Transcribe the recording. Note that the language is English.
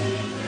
Amen.